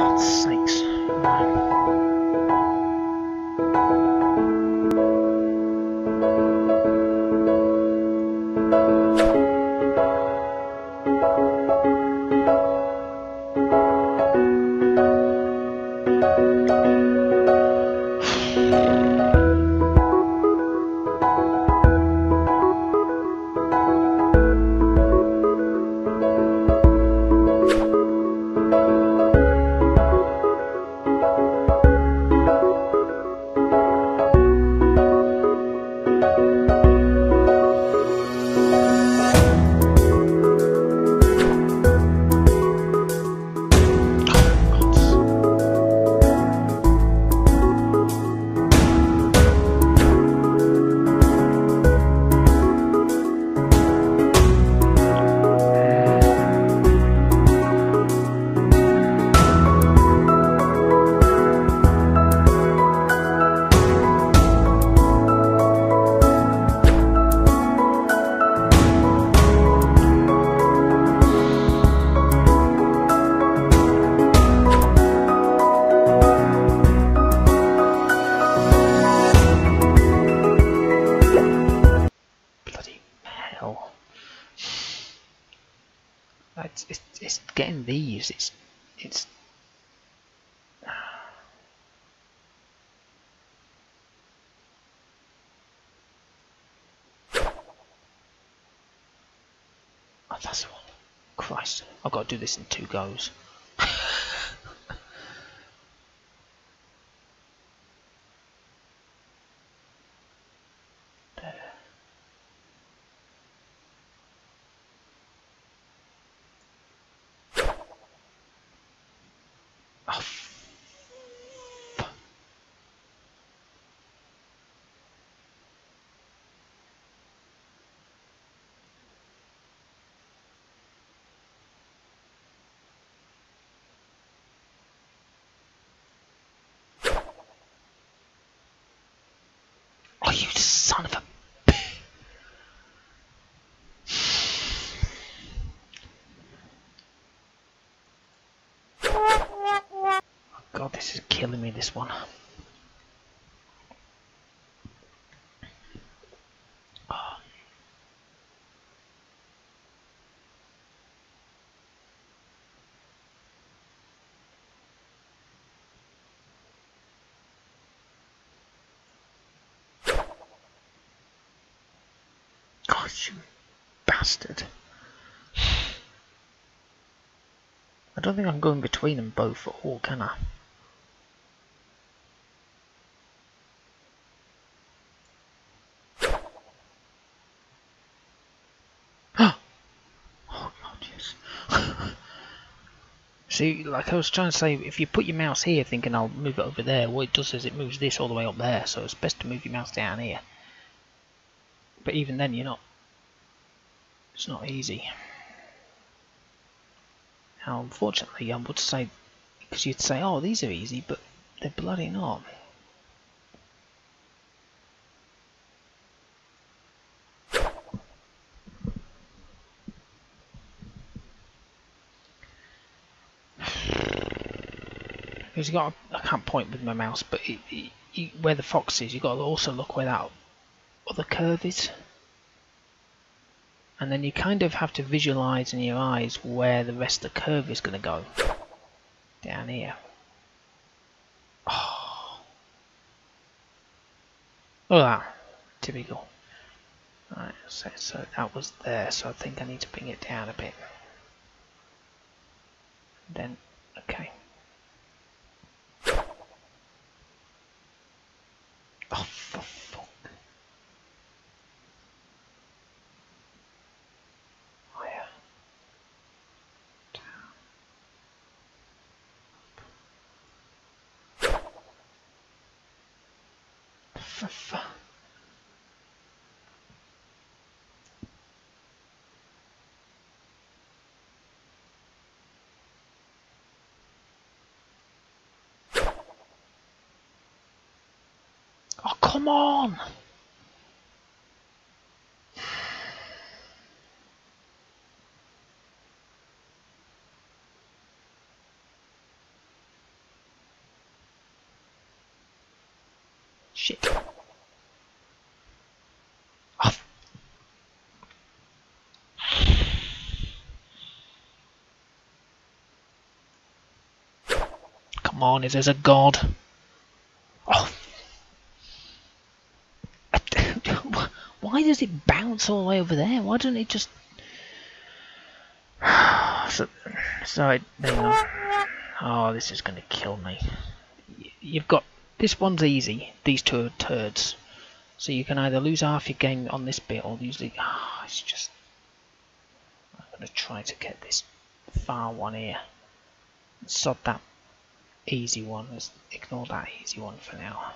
God's sakes. That's one. Christ, I've got to do this in two goes. Oh, f- Oh, you son of a. Oh, God, this is killing me, this one. You bastard. I don't think I can go in between them both at all, can I? See, like I was trying to say, if you put your mouse here thinking I'll move it over there, what it does is it moves this all the way up there, so it's best to move your mouse down here. But even then, you're not. It's not easy. Now, unfortunately, I would say, because you'd say, oh, these are easy, but they're bloody not. Because you got, I can't point with my mouse, but it, it, where the fox is, you got to also look where that other curve is. And then you kind of have to visualize in your eyes where the rest of the curve is going to go. Down here. Oh. Look at that. Typical. Right, so, so that was there, so I think I need to bring it down a bit. Then, okay. Oh, come on! Shit. Oh. Come on, is there a god? Oh. Why does it bounce all the way over there? Why doesn't it just... so. Oh, this is going to kill me. You've got... This one's easy. These two are turds. So you can either lose half your game on this bit or lose the... Oh, it's just... I'm going to try to get this far one here. Sod that easy one. Let's ignore that easy one for now.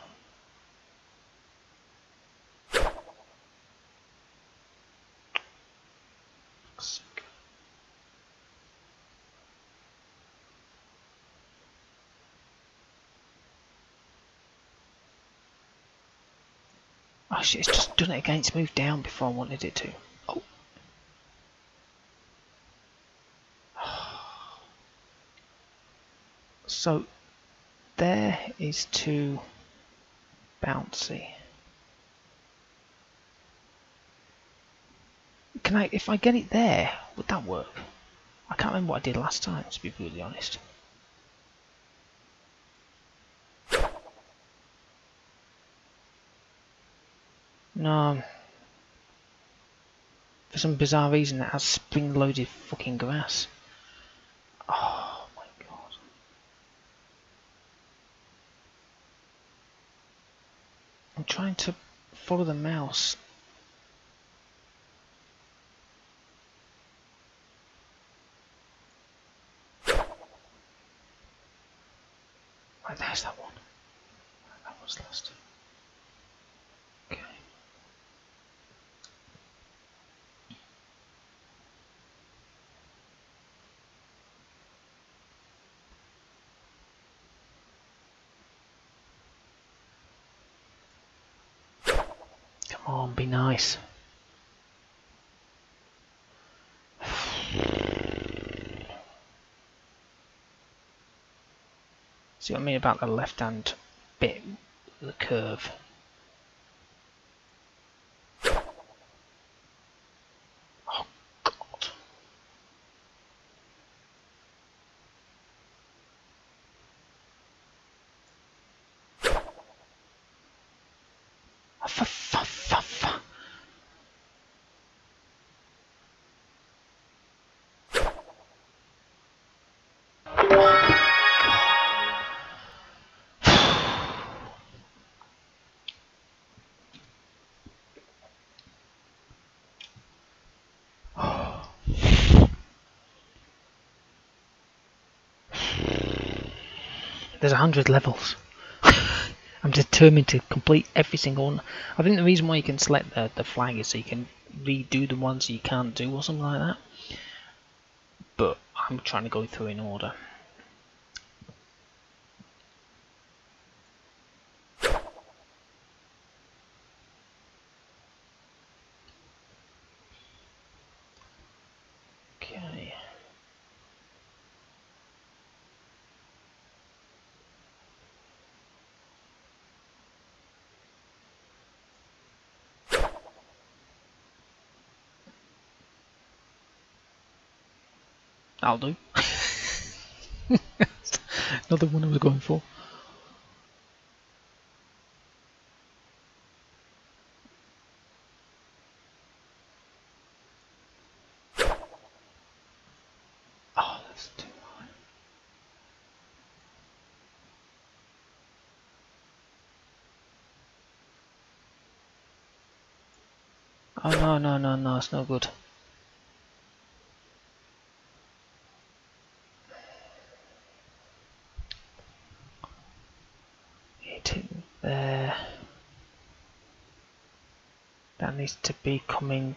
Shit, it's just done it again. It's moved down before I wanted it to. Oh. So, there is too bouncy. Can I, if I get it there, would that work? I can't remember what I did last time, to be brutally honest. No. For some bizarre reason, it has spring-loaded fucking grass. Oh my god. I'm trying to follow the mouse. Right, there's that one. That was lost. Come on, be nice. See what I mean about the left hand bit, the curve. Oh god. F -f There's a hundred levels. I'm determined to complete every single one. I think the reason why you can select the, the flag is so you can redo the ones you can't do or something like that. But I'm trying to go through in order. Okay. I'll do. Not the one I was going for. Oh, that's too high. Oh no, no, no, no, it's no good. There. Uh, that needs to be coming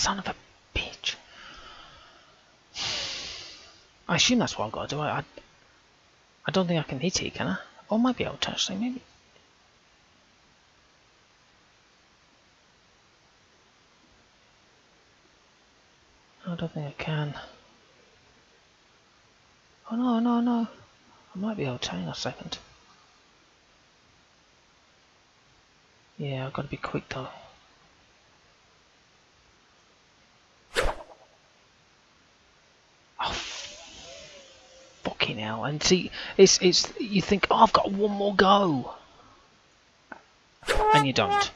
son of a bitch. I assume that's what I've got to do. I, I, don't think I can hit it, can I? Or I might be able to actually, maybe. I don't think I can. Oh no, no, no. I might be able to. Hang a second. Yeah, I've got to be quick though. Oh, hell! And see, it's it's you think, oh, I've got one more go, and you don't.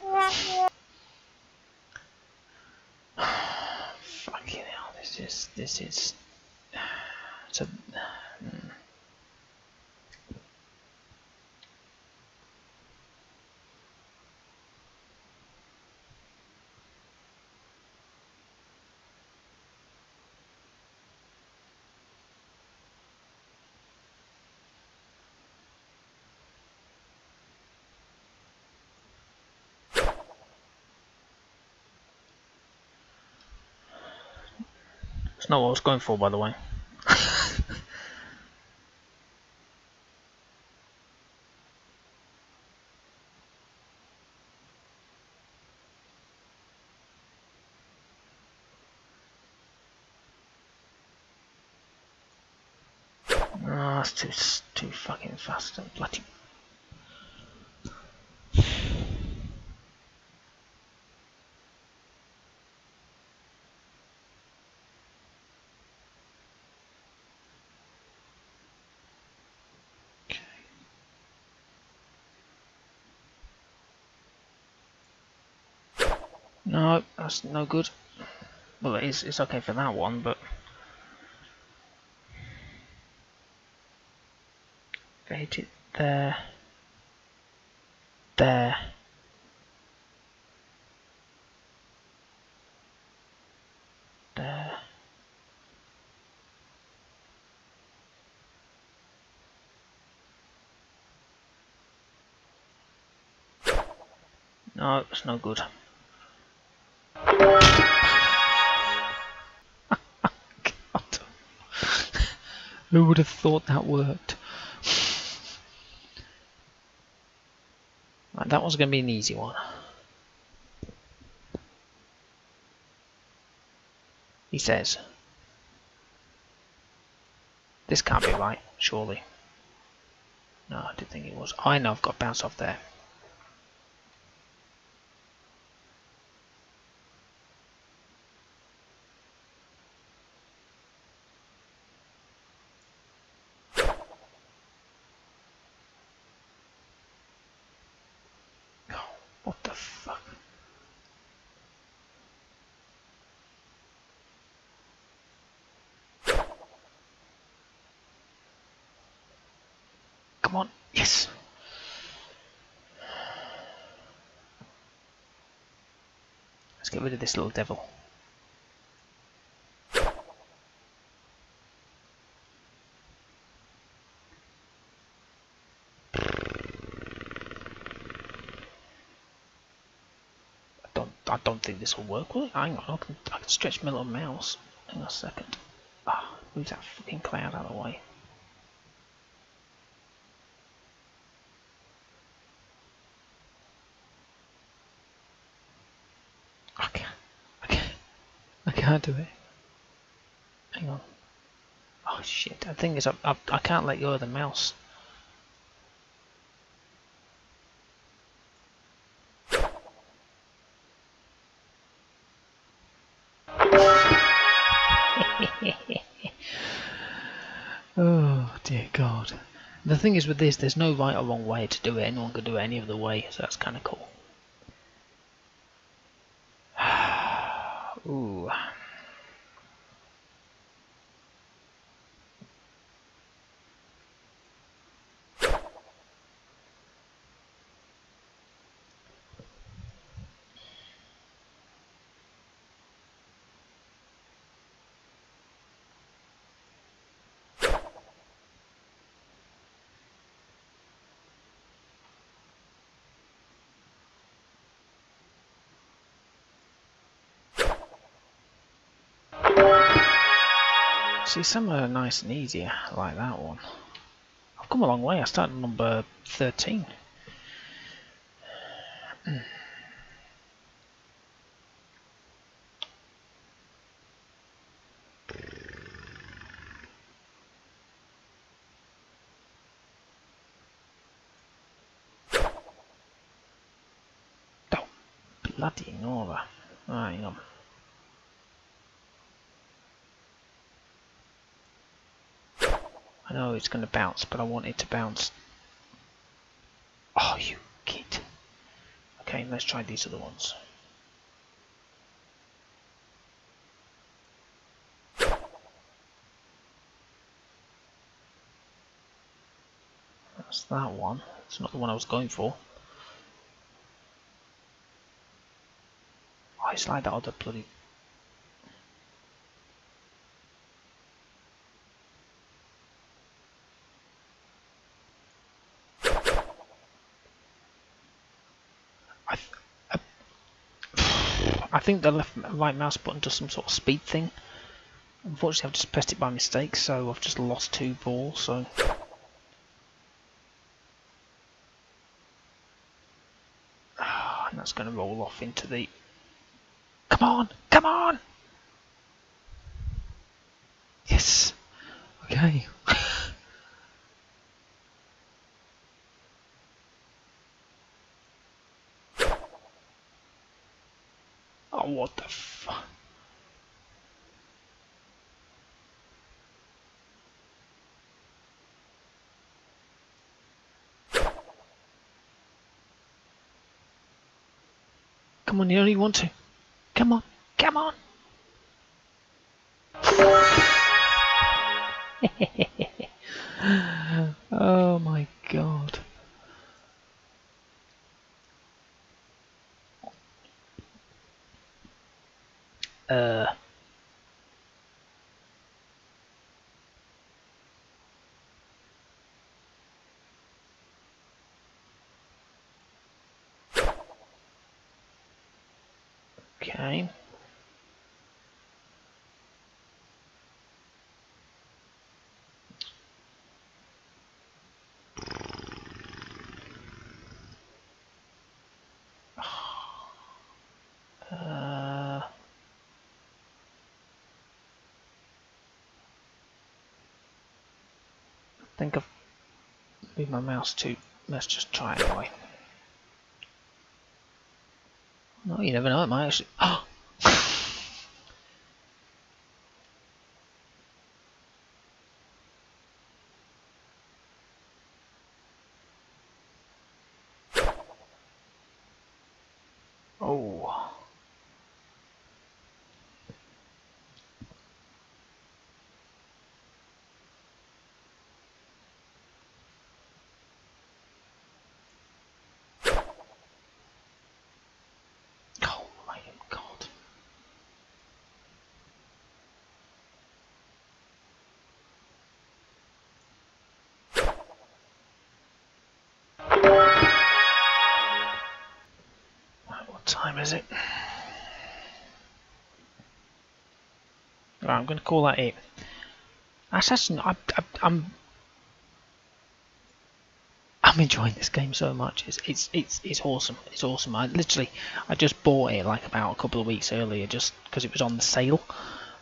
fucking hell! This is this is. It's It's not what I was going for, by the way. Ah, it's too s- too fucking fast. Bloody. No, that's no good. Well, it is. It's okay for that one, but if I hit it there, there, there. No, it's no good. Who would have thought that worked? Right, that was going to be an easy one. He says. This can't be right, surely. No, I didn't think it was. I know I've got bounce off there. Oh, what the fuck? Come on, yes. Let's get rid of this little devil. I don't, I don't think this will work, will it? Hang on, I can, I can stretch my little mouse. Hang on a second. Ah, move that fucking cloud out of the way. I can't, I can't, I can't do it. Hang on. Oh shit, the thing is, I, I, I can't let go of the mouse. oh dear god. The thing is with this, there's no right or wrong way to do it. Anyone could do it any other way, so that's kind of cool. See, some are nice and easy, like that one. I've come a long way. I started number 13. bloody Nora. Oh, hang on. I know it's going to bounce, but I want it to bounce. Oh, you kid. Okay, let's try these other ones. That's that one. It's not the one I was going for. Oh, it's like that other bloody I uh, I think the left right mouse button does some sort of speed thing. Unfortunately, I've just pressed it by mistake, so I've just lost two balls. So. Oh, and that's going to roll off into the. Come on! Come on! Yes! Okay. Oh, what the fuck? Come on, you only want to. Come on, come on. oh my god. uh, okay. Uh, think I've moved my mouse to. Let's just try it anyway. No, you never know. It might actually. Oh. time is it? Right, I'm going to call that it. Assassin, I, I, I'm I'm enjoying this game so much. It's it's it's it's awesome. It's awesome. I literally I just bought it like about a couple of weeks earlier just because it was on the sale.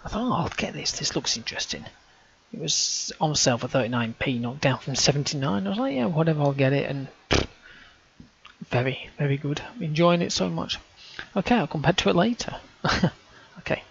I thought, oh, I'll get this. This looks interesting. It was on sale for 39p, knocked down from 79. I was like, yeah, whatever, I'll get it. And very, very good. I'm enjoying it so much. Okay, I'll come back to it later. okay.